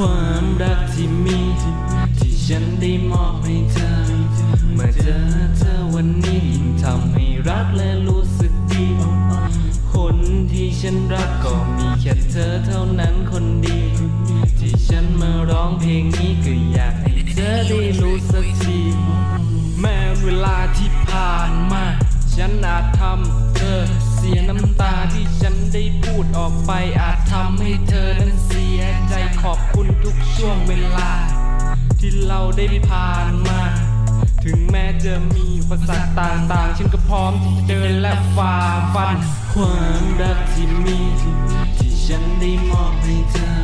ความรักที่มี ที่ฉันได้มอบให้เธอ เมื่อเจอเธอวันนี้ยิ่งทำให้รักและรู้สึกดี คนที่ฉันรักก็มีแค่เธอเท่านั้นคนดี ที่ฉันมาร้องเพลงนี้ก็อยากให้เธอได้รู้สักที แม้เวลาที่ผ่านมา ฉันอาจทำเธอเสียน้ำตาที่ฉันได้พูดออกไปอาจทำให้เธอ อบคุณทุกช่วงเวลา ที่เราได้ผ่านมา ถึงแม้จะมีอุปสรรคต่างๆ ฉันก็พร้อมที่จะเดินและฝ่าฟัน ความรักที่มีที่ฉันได้มอบให้เธอ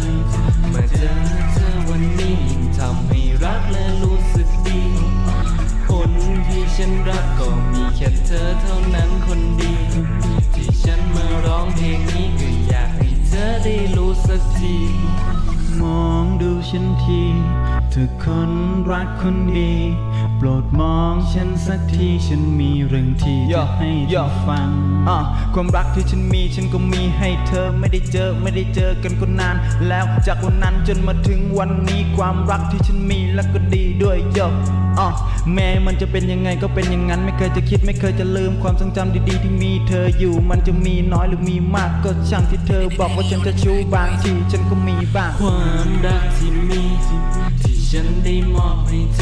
เมื่อเจอเธอวันนี้ยิ่งทำให้รักและรู้สึกดีคนที่ฉันรักก็มีแค่เธอเท่านั้นคนดี ที่ฉันมาร้องเพลงนี้ก็อยากให้เธอได้รู้สักที ฉันทีเธอคนรักคนดี โปรดมอง ฉันสักทีฉันมีเรื่องที่จะให้เธอฟังอะความรักที่ฉันมีฉันก็มีให้เธอไม่ได้เจอไม่ได้เจอกันก็นาน แล้วจากวันนั้นจนมาถึงวันนี้ความรักที่ฉันมีแล้วก็ดีด้วยเยอะอะแม้มันจะเป็นยังไงก็เป็นอย่างนั้น ไม่เคยจะคิดไม่เคยจะลืมความทรงจำดีๆ ที่มีเธออยู่ มันจะมีน้อยหรือมีมากก็ช่างที่เธอบอกว่าฉันจะชูบางทีฉันก็มีบ้างความรักที่มีที่ฉันได้มอบให้เธอ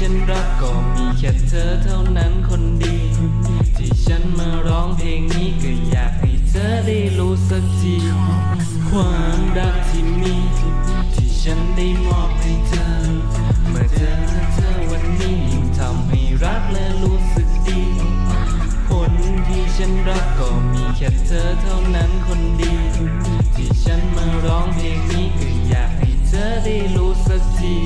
ฉันรักก็มีแค่เธอเท่านั้นคนดี ที่ฉันมาร้องเพลงนี้ก็อยากให้เธอได้รู้สักทีความรักที่มี ที่ฉันได้มอบให้เธอ เมื่อเจอเธอวันนี้ยิ่งทำให้รักและรู้สึกดีคนที่ฉันรักก็มีแค่เธอเท่านั้นคนดี ที่ฉันมาร้องเพลงนี้ก็อยากให้เธอได้รู้สักที